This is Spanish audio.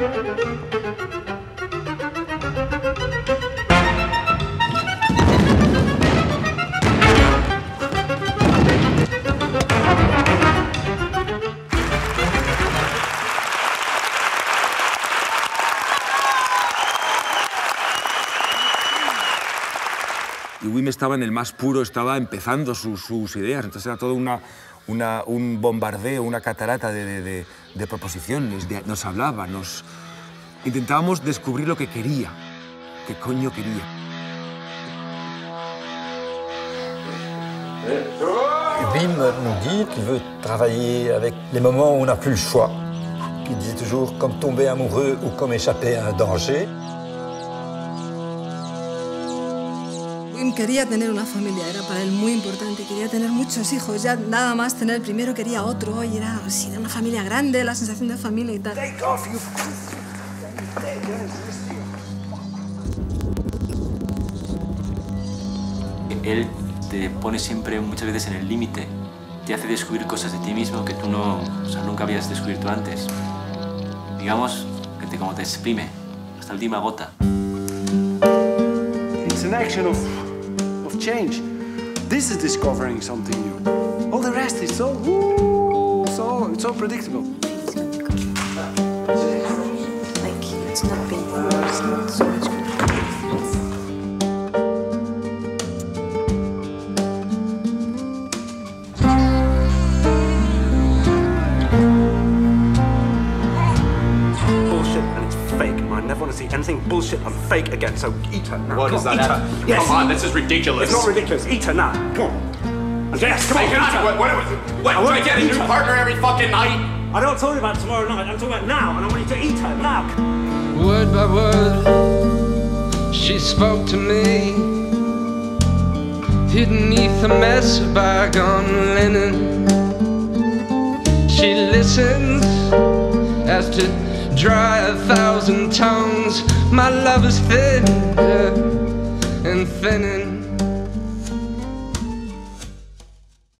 Y Wim estaba en el más puro, estaba empezando sus, ideas, entonces era todo una, una, un bombardeo, una catarata de, de, de, de proposiciones, de- nos hablaba, nos... Intentábamos descubrir lo que quería, qué coño quería. Wim nous dit qu'il veut travailler avec les moments où on n'a plus le choix. Il disait toujours comme tomber amoureux ou comme échapper à un danger. Quería tener una familia, era para él muy importante, quería tener muchos hijos, ya nada más tener el primero quería otro, y era, sí, era una familia grande, la sensación de familia y tal. Él te pone siempre muchas veces en el límite, te hace descubrir cosas de ti mismo que tú no, o sea, nunca habías descubierto antes. Digamos que te, como te exprime hasta la última gota. It's an action of change. This is discovering something new. All the rest is so, woo, so, it's so predictable. Want to see anything bullshit and fake again. So eat her now. What Come is on, that? Eat her. Yes. Come on, this is ridiculous. It's not ridiculous. Eat her now. Come on. Yes, come on. I eat cannot. her. What, what, what, what, I do I get a new her. partner every fucking night? I don't talk about tomorrow night. I'm talking about now, and I want you to eat her now. Word by word, she spoke to me. Hidden neath a mess of bygone linen. She listens as to dry a thousand tongues. My love is thin and thinning.